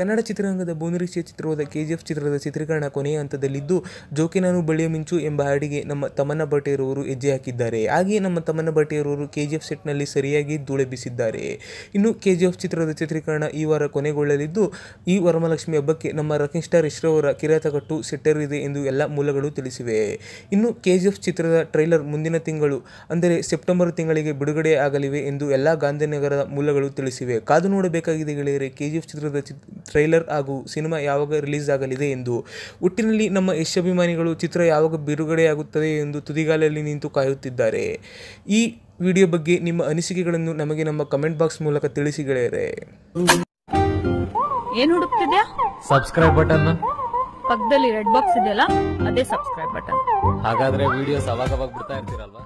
ಕನ್ನಡ ಚಿತ್ರರಂಗದ ಬೋನಿರೀಕ್ಷೆಯ ಚಿತ್ರವಾದ ಕೆಜಿಎಫ್ ಚಿತ್ರದ ಚಿತ್ರೀಕರಣ ಕೊನೆಯ ಹಂತದಲ್ಲಿದ್ದು ಜೋಕೆ ನಾನು ಬಳಿಯ ಮಿಂಚು ಎಂಬ ಹಾಡಿಗೆ ನಮ್ಮ ತಮನ್ನ ಭಟ್ಟೆಯರವರು ಹೆಜ್ಜೆ ಹಾಕಿದ್ದಾರೆ. ಹಾಗೆಯೇ ನಮ್ಮ ತಮನ್ನ ಜಿ ಕೆಜಿಎಫ್ ಸೆಟ್ನಲ್ಲಿ ಸರಿಯಾಗಿ ಧೂಳೆಬ್ಬಿಸಿದ್ದಾರೆ. ಇನ್ನು ಕೆಜಿಎಫ್ ಚಿತ್ರದ ಚಿತ್ರೀಕರಣ ಈ ವಾರ ಕೊನೆಗೊಳ್ಳಲಿದ್ದು, ಈ ವರಮಹಾಲಕ್ಷ್ಮಿ ಹಬ್ಬಕ್ಕೆ ನಮ್ಮ ರಕಿಂಗ್ ಸ್ಟಾರ್ ಇಶ್ರವರ ಕಿರಾತಕಟ್ಟು ಸೆಟ್ಟೇರಿದೆ ಎಂದು ಎಲ್ಲ ಮೂಲಗಳು ತಿಳಿಸಿವೆ. ಇನ್ನು ಕೆಜಿಎಫ್ ಚಿತ್ರದ ಟ್ರೈಲರ್ ಮುಂದಿನ ತಿಂಗಳು, ಅಂದರೆ ಸೆಪ್ಟೆಂಬರ್ ತಿಂಗಳಿಗೆ ಬಿಡುಗಡೆ ಆಗಲಿವೆ ಎಂದು ಎಲ್ಲ ಗಾಂಧಿನಗರದ ಮೂಲಗಳು ತಿಳಿಸಿವೆ. ಕಾದು ನೋಡಬೇಕಾಗಿದೆ ಗೆಳೆಯರೆ, ಕೆಜಿಎಫ್ ಚಿತ್ರದ ಚಿತ್ ಟ್ರೈಲರ್ ಹಾಗೂ ಸಿನಿಮಾ ಯಾವಾಗ ರಿಲೀಸ್ ಆಗಲಿದೆ ಎಂದು. ಒಟ್ಟಿನಲ್ಲಿ ನಮ್ಮ ಯಶಾಭಿಮಾನಿಗಳು ಚಿತ್ರ ಯಾವಾಗ ಬಿಡುಗಡೆಯಾಗುತ್ತದೆ ಎಂದು ತುದಿಗಾಲಲ್ಲಿ ನಿಂತು ಕಾಯುತ್ತಿದ್ದಾರೆ. ಈ ವಿಡಿಯೋ ಬಗ್ಗೆ ನಿಮ್ಮ ಅನಿಸಿಕೆಗಳನ್ನು ನಮಗೆ ನಮ್ಮ ಕಮೆಂಟ್ ಬಾಕ್ಸ್ ಮೂಲಕ ತಿಳಿಸಿ ಗೆಳೆಯರೆ. ಏನು ಹುಡುಕ್ತಿದ್ಯಾ? Subscribe button. ಪಕ್ಕದಲ್ಲಿ ರೆಡ್ ಬಾಕ್ಸ್ ಇದೆಯಲ್ಲ ಅದೇ ಸಬ್ಸ್ಕ್ರೈಬ್ ಬಟನ್. ಹಾಗಾದ್ರೆ ವಿಡಿಯೋಸ್ ಅವಾಗ ಅವಾಗ ಬಿಡ್ತಾ ಇರ್ತೀರಲ್ವಾ?